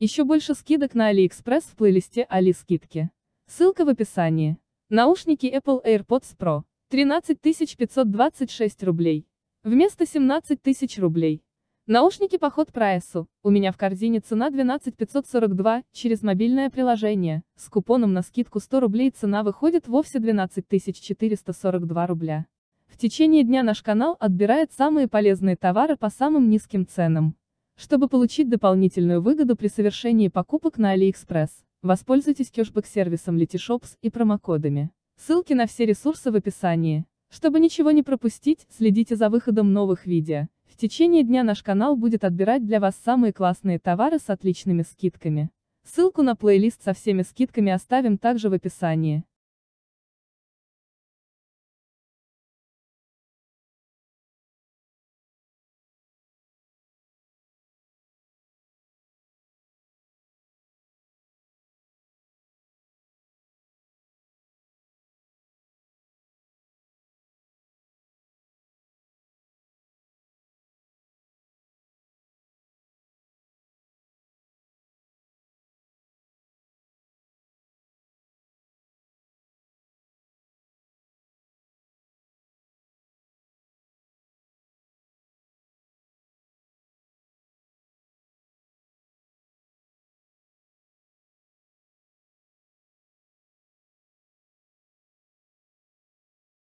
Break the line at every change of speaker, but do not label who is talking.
Еще больше скидок на AliExpress в плейлисте Али скидки. Ссылка в описании. Наушники Apple AirPods Pro. 13 526 рублей. Вместо 17 тысяч рублей. Наушники по ход прайсу. У меня в корзине цена 12 542, через мобильное приложение. С купоном на скидку 100 рублей цена выходит вовсе 12 442 рубля. В течение дня наш канал отбирает самые полезные товары по самым низким ценам. Чтобы получить дополнительную выгоду при совершении покупок на AliExpress, воспользуйтесь кэшбэк-сервисом Letyshops и промокодами. Ссылки на все ресурсы в описании. Чтобы ничего не пропустить, следите за выходом новых видео. В течение дня наш канал будет отбирать для вас самые классные товары с отличными скидками. Ссылку на плейлист со всеми скидками оставим также в описании.